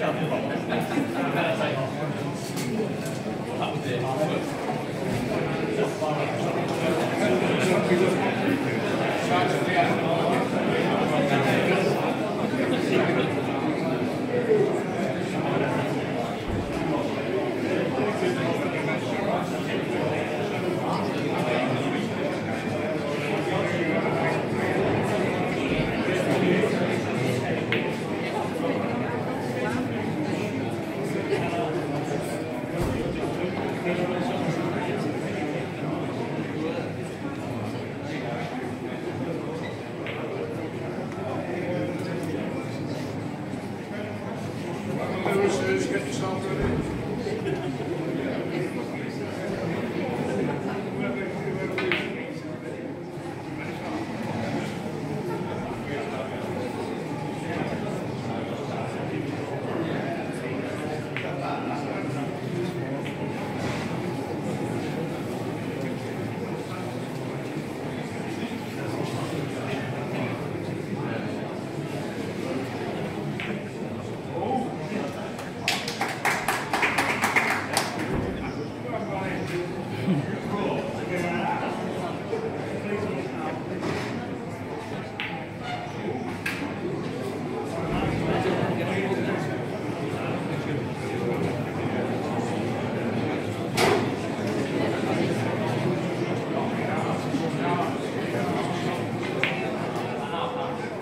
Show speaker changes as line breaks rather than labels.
Görüşürüz. Get Schaufel.